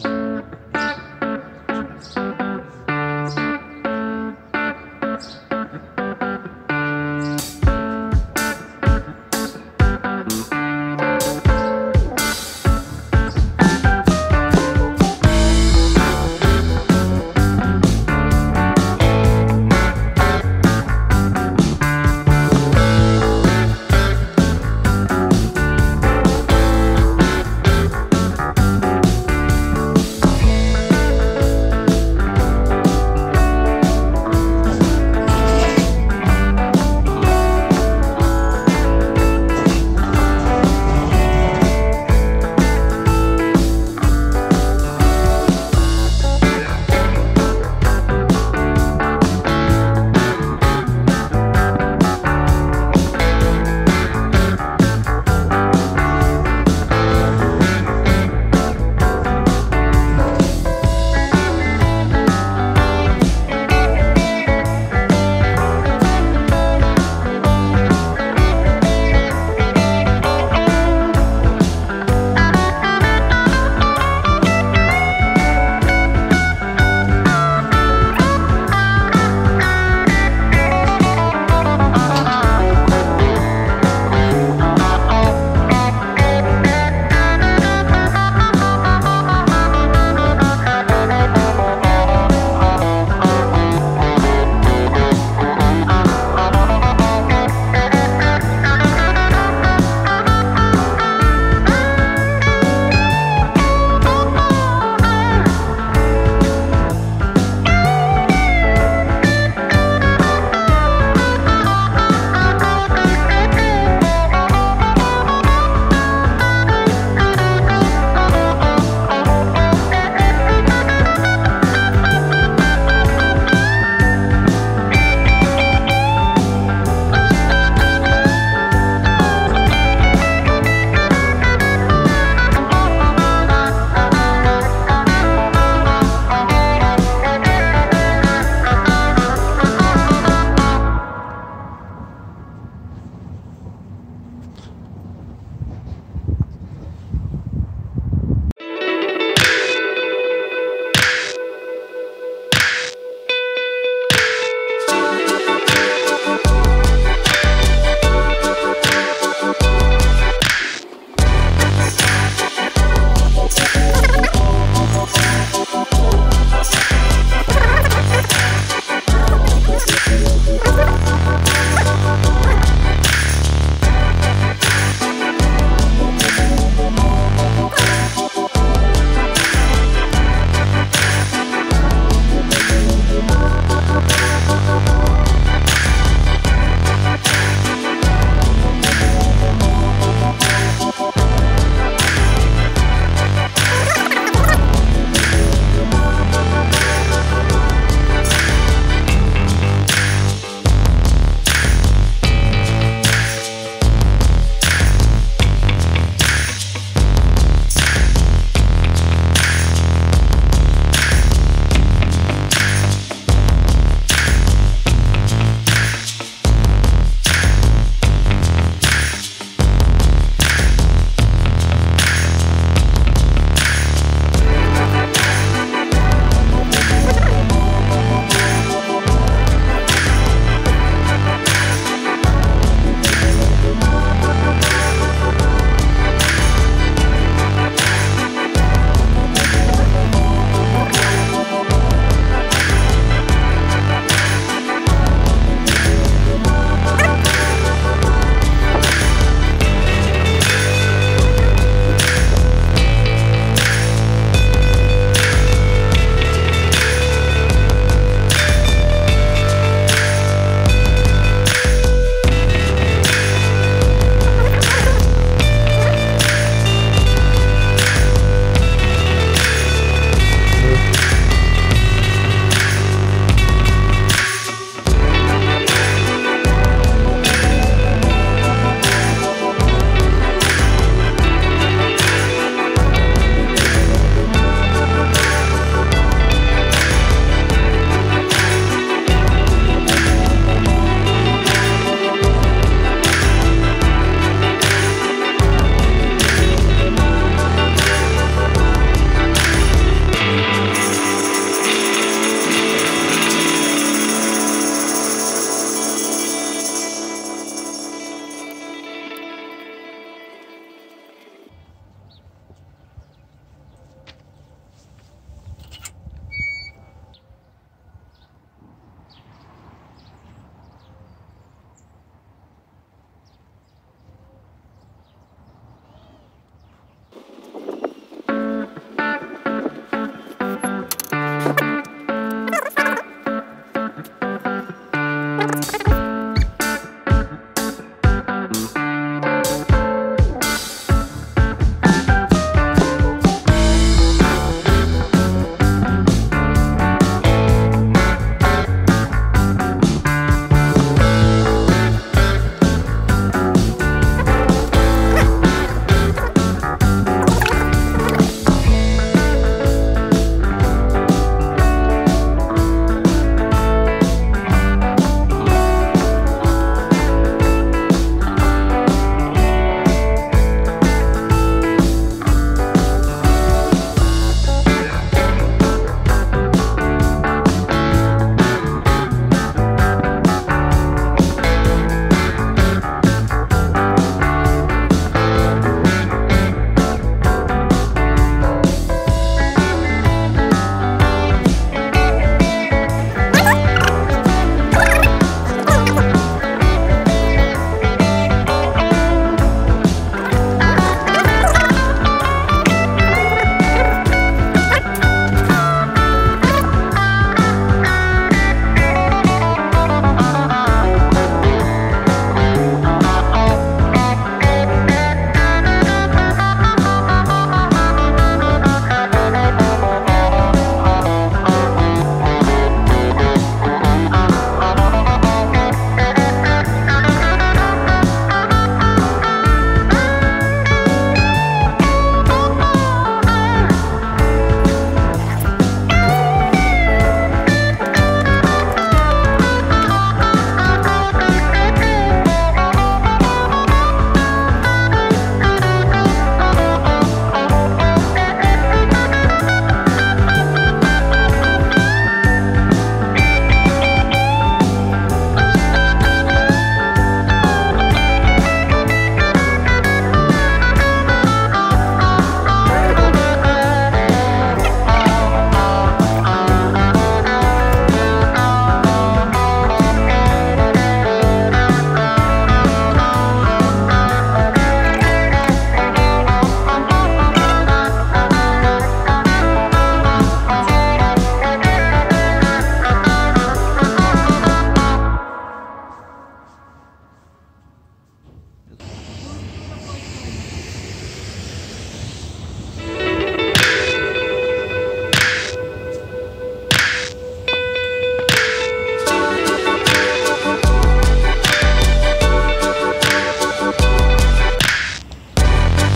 Bye.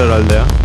Herhalde.